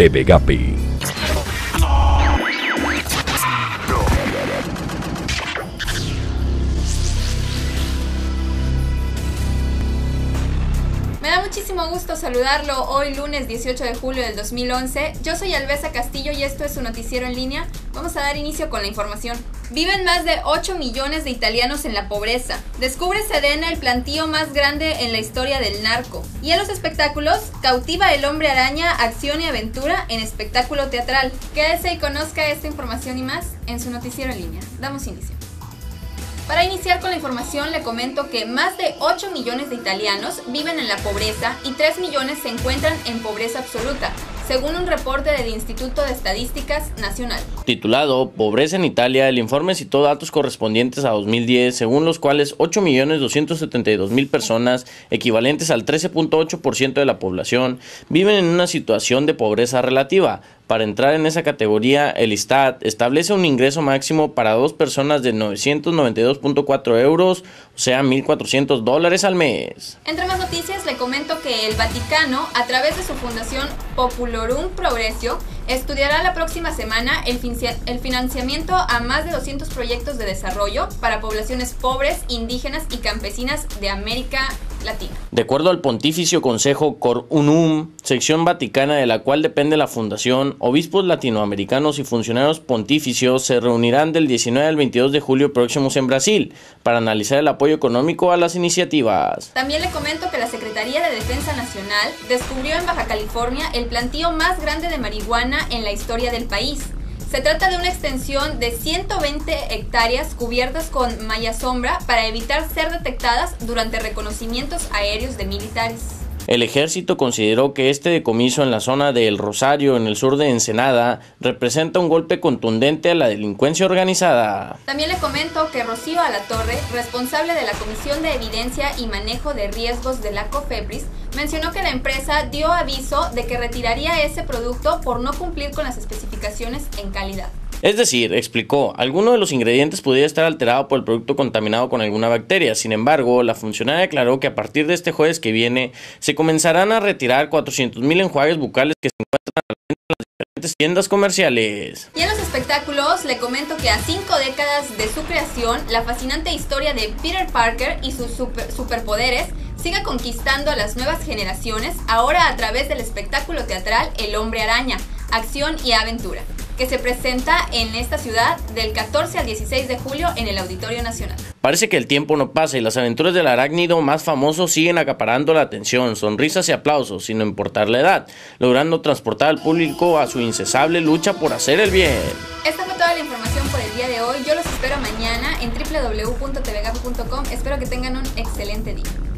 TBHP. Gusto saludarlo hoy lunes 18 de julio del 2011. Yo soy Alvesa Castillo y esto es su noticiero en línea. Vamos a dar inicio con la información. Viven más de 8 millones de italianos en la pobreza. Descubre Sedena el plantío más grande en la historia del narco. Y en los espectáculos, cautiva el hombre araña, acción y aventura en espectáculo teatral. Quédese y conozca esta información y más en su noticiero en línea. Damos inicio. Para iniciar con la información le comento que más de 8 millones de italianos viven en la pobreza y 3 millones se encuentran en pobreza absoluta, según un reporte del Instituto de Estadísticas Nacional. Titulado Pobreza en Italia, el informe citó datos correspondientes a 2010, según los cuales 8.272.000 personas, equivalentes al 13.8% de la población, viven en una situación de pobreza relativa. Para entrar en esa categoría, el ISTAT establece un ingreso máximo para dos personas de 992.4 euros, o sea, 1.400 dólares al mes. Entre más noticias, le comento que el Vaticano, a través de su fundación Populorum Progressio, estudiará la próxima semana el, el, financiamiento a más de 200 proyectos de desarrollo para poblaciones pobres, indígenas y campesinas de América Latina. De acuerdo al Pontificio Consejo Cor Unum, sección vaticana de la cual depende la fundación, obispos latinoamericanos y funcionarios pontificios se reunirán del 19 al 22 de julio próximos en Brasil para analizar el apoyo económico a las iniciativas. También le comento que la Secretaría de Defensa Nacional descubrió en Baja California el plantío más grande de marihuana en la historia del país. Se trata de una extensión de 120 hectáreas cubiertas con malla sombra para evitar ser detectadas durante reconocimientos aéreos de militares. El ejército consideró que este decomiso en la zona de El Rosario, en el sur de Ensenada, representa un golpe contundente a la delincuencia organizada. También le comento que Rocío Alatorre, responsable de la Comisión de Evidencia y Manejo de Riesgos de la COFEPRIS, mencionó que la empresa dio aviso de que retiraría ese producto por no cumplir con las especificaciones en calidad. Es decir, explicó, alguno de los ingredientes podría estar alterado por el producto contaminado con alguna bacteria. Sin embargo, la funcionaria aclaró que a partir de este jueves que viene se comenzarán a retirar 400.000 enjuagues bucales que se encuentran en las diferentes tiendas comerciales. Y en los espectáculos le comento que a cinco décadas de su creación, la fascinante historia de Peter Parker y sus super superpoderes sigue conquistando a las nuevas generaciones, ahora a través del espectáculo teatral El Hombre Araña, acción y aventura que se presenta en esta ciudad del 14 al 16 de julio en el Auditorio Nacional. Parece que el tiempo no pasa y las aventuras del arácnido más famoso siguen acaparando la atención, sonrisas y aplausos, sin importar la edad, logrando transportar al público a su incesable lucha por hacer el bien. Esta fue toda la información por el día de hoy. Yo los espero mañana en www.tvgap.com. Espero que tengan un excelente día.